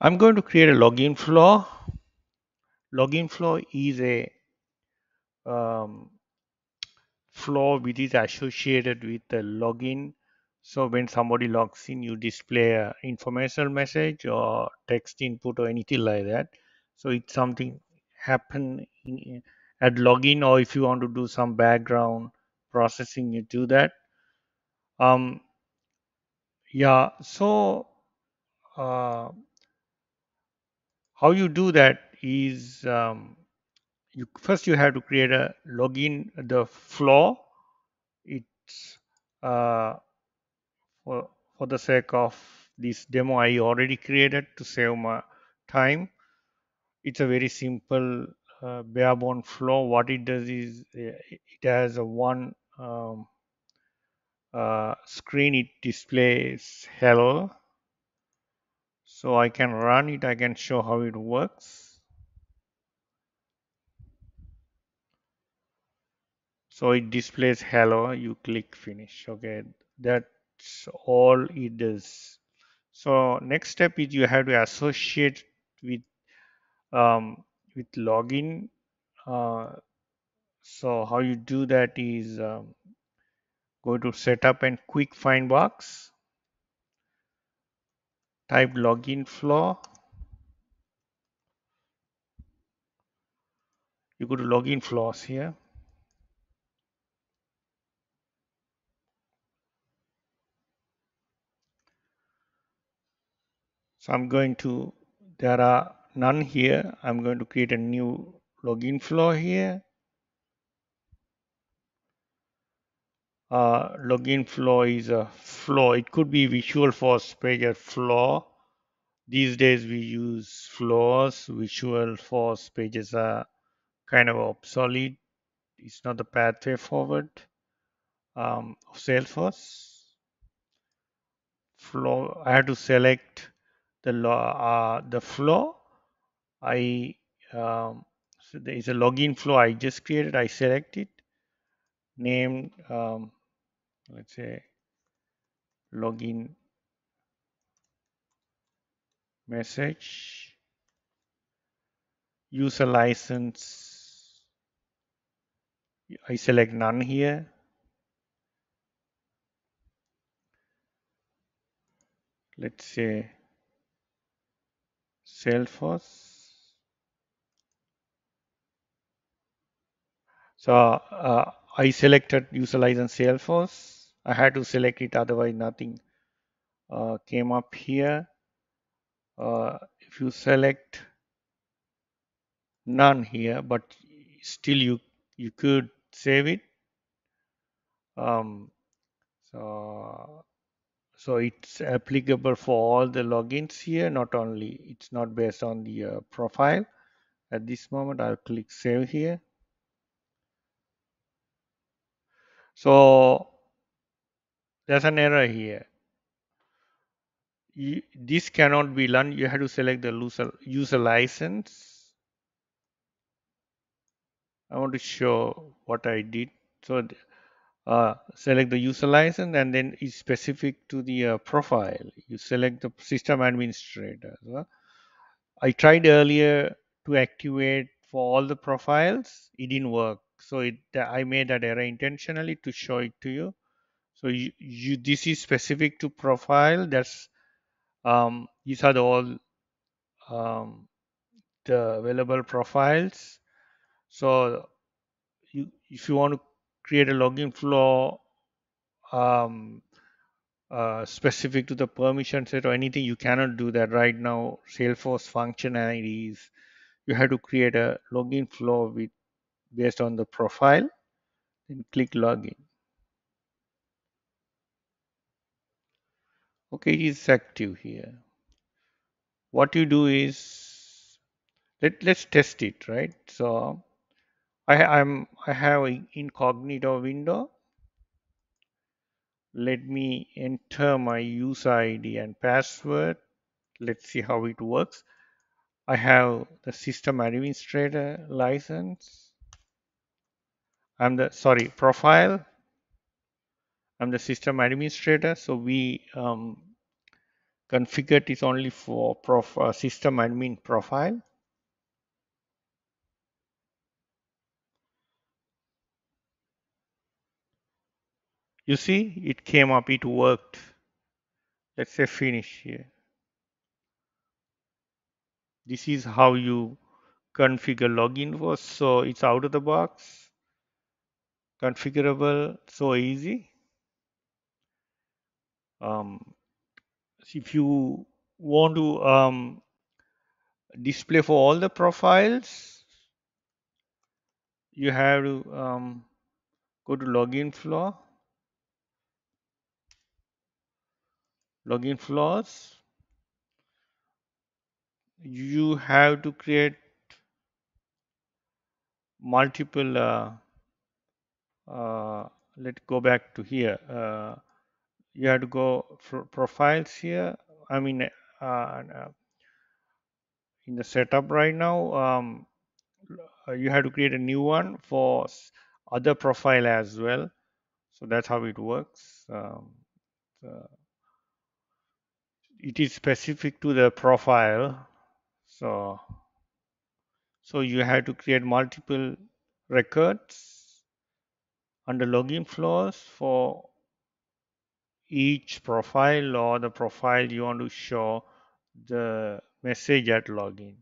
I'm going to create a login flow. Login flow is a um, flow which is associated with the login. So when somebody logs in, you display a informational message or text input or anything like that. So it's something happen in, at login, or if you want to do some background processing, you do that. Um, yeah. So uh, how you do that is um, you first you have to create a login the flow. It's uh, for, for the sake of this demo I already created to save my time. It's a very simple uh, bare bone flow. What it does is uh, it has a one um, uh, screen. It displays hello. So I can run it. I can show how it works. So it displays hello. You click finish. Okay, that's all it does. So next step is you have to associate with um, with login. Uh, so how you do that is um, go to setup and quick find box. Type login flow. You go to login flows here. So I'm going to, there are none here. I'm going to create a new login flow here. Uh, login flow is a flow. It could be Visualforce Pager flow. These days we use flows. Visualforce pages are kind of obsolete. It's not the pathway forward um, of Salesforce. Flow. I have to select the uh, the flow. I um, so there is a login flow I just created. I select it. Name um, let's say login message. User license. I select none here. Let's say Salesforce. So uh, I selected user license Salesforce I had to select it otherwise nothing uh, came up here. Uh, if you select none here but still you you could save it. Um, so so it's applicable for all the logins here not only it's not based on the uh, profile. At this moment I'll click save here. So there's an error here you, this cannot be run you have to select the user, license I want to show what I did so uh, select the user license and then it's specific to the uh, profile. You select the system administrator. I tried earlier to activate for all the profiles. It didn't work. So it, I made that error intentionally to show it to you. So you, you this is specific to profile. That's um, these are the all um, the available profiles. So you, if you want to create a login flow um, uh, specific to the permission set or anything, you cannot do that right now. Salesforce functionalities, you have to create a login flow with based on the profile. Then click login. Okay, it is active here. What you do is let let's test it, right? So I I'm I have an incognito window let me enter my user ID and password. Let's see how it works. I have the system administrator license. I'm the, sorry, profile. I'm the system administrator. So we, um, configured is only for prof, uh, system admin profile. You see, it came up, it worked. Let's say finish here. This is how you configure login was. So it's out of the box, configurable, so easy. Um, if you want to um, display for all the profiles, you have to um, go to login flow, login flows You have to create multiple. Uh, uh, let's go back to here. Uh, you have to go for profiles here. I mean, uh, uh, in the setup right now, um, uh, you have to create a new one for other profile as well. So that's how it works. Um, it is specific to the profile. So, so you have to create multiple records under login flows for each profile or the profile you want to show the message at login.